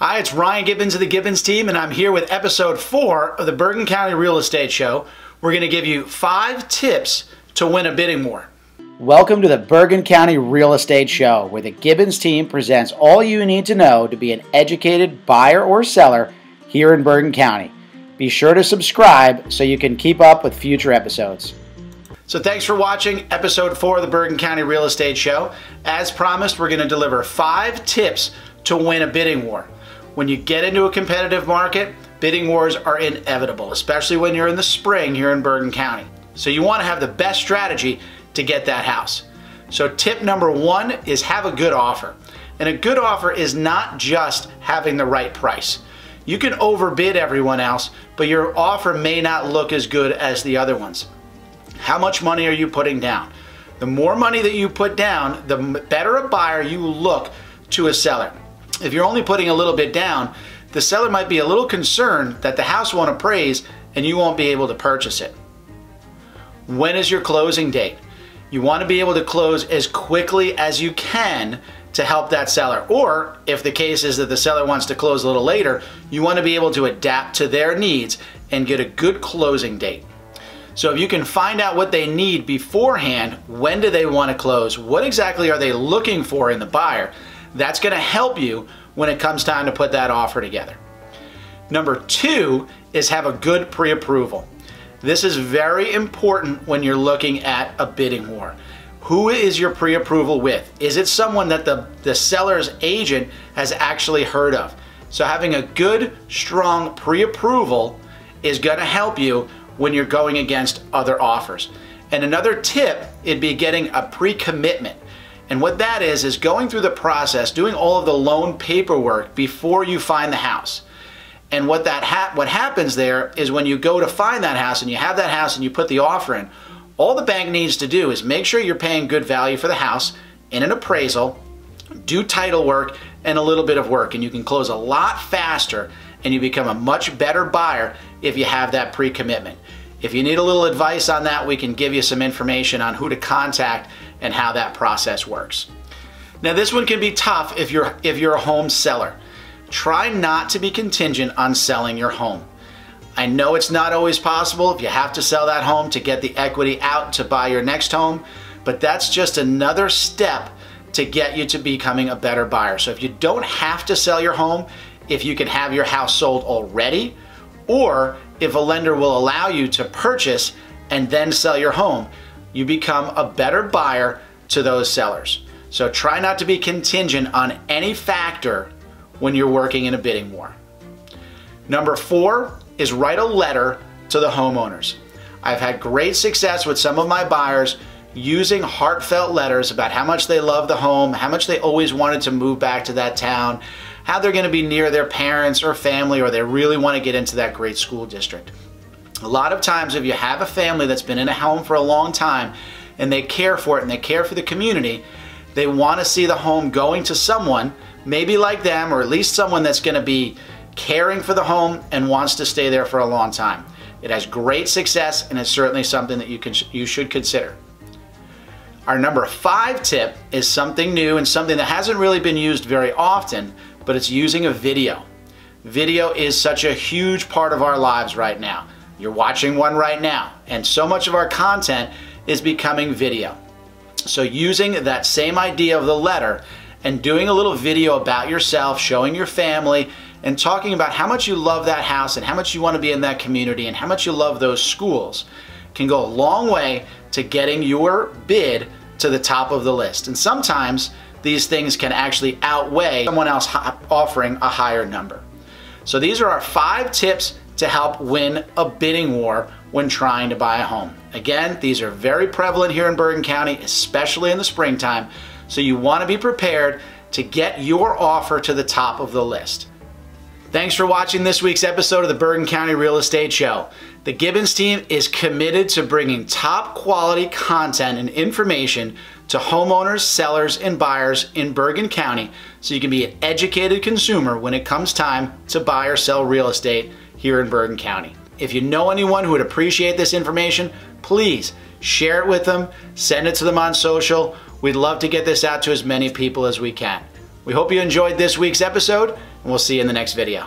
Hi, it's Ryan Gibbons of the Gibbons team, and I'm here with episode four of the Bergen County Real Estate Show. We're going to give you five tips to win a bidding war. Welcome to the Bergen County Real Estate Show, where the Gibbons team presents all you need to know to be an educated buyer or seller here in Bergen County. Be sure to subscribe so you can keep up with future episodes. So thanks for watching episode four of the Bergen County Real Estate Show. As promised, we're going to deliver five tips to win a bidding war. When you get into a competitive market, bidding wars are inevitable, especially when you're in the spring here in Bergen County. So you want to have the best strategy to get that house. So tip number one is have a good offer. And a good offer is not just having the right price. You can overbid everyone else, but your offer may not look as good as the other ones. How much money are you putting down? The more money that you put down, the better a buyer you look to a seller if you're only putting a little bit down, the seller might be a little concerned that the house won't appraise and you won't be able to purchase it. When is your closing date? You want to be able to close as quickly as you can to help that seller. Or if the case is that the seller wants to close a little later, you want to be able to adapt to their needs and get a good closing date. So if you can find out what they need beforehand, when do they want to close, what exactly are they looking for in the buyer, that's going to help you when it comes time to put that offer together. Number two is have a good pre-approval. This is very important when you're looking at a bidding war. Who is your pre-approval with? Is it someone that the, the seller's agent has actually heard of? So having a good, strong pre-approval is gonna help you when you're going against other offers. And another tip, it'd be getting a pre-commitment. And what that is, is going through the process, doing all of the loan paperwork before you find the house. And what that ha what happens there is when you go to find that house and you have that house and you put the offer in, all the bank needs to do is make sure you're paying good value for the house in an appraisal, do title work, and a little bit of work. And you can close a lot faster and you become a much better buyer if you have that pre-commitment. If you need a little advice on that, we can give you some information on who to contact and how that process works. Now this one can be tough if you're, if you're a home seller. Try not to be contingent on selling your home. I know it's not always possible if you have to sell that home to get the equity out to buy your next home, but that's just another step to get you to becoming a better buyer. So if you don't have to sell your home, if you can have your house sold already, or if a lender will allow you to purchase and then sell your home, you become a better buyer to those sellers. So try not to be contingent on any factor when you're working in a bidding war. Number four is write a letter to the homeowners. I've had great success with some of my buyers using heartfelt letters about how much they love the home, how much they always wanted to move back to that town, how they're going to be near their parents or family, or they really want to get into that great school district. A lot of times, if you have a family that's been in a home for a long time and they care for it and they care for the community, they want to see the home going to someone, maybe like them, or at least someone that's going to be caring for the home and wants to stay there for a long time. It has great success and it's certainly something that you, can, you should consider. Our number five tip is something new and something that hasn't really been used very often, but it's using a video. Video is such a huge part of our lives right now. You're watching one right now, and so much of our content is becoming video. So using that same idea of the letter and doing a little video about yourself, showing your family, and talking about how much you love that house and how much you want to be in that community and how much you love those schools can go a long way to getting your bid to the top of the list. And sometimes these things can actually outweigh someone else offering a higher number. So these are our five tips to help win a bidding war when trying to buy a home. Again, these are very prevalent here in Bergen County, especially in the springtime, so you want to be prepared to get your offer to the top of the list. Thanks for watching this week's episode of the Bergen County Real Estate Show. The Gibbons team is committed to bringing top quality content and information to homeowners, sellers, and buyers in Bergen County so you can be an educated consumer when it comes time to buy or sell real estate here in Bergen County. If you know anyone who would appreciate this information, please share it with them, send it to them on social. We'd love to get this out to as many people as we can. We hope you enjoyed this week's episode and we'll see you in the next video.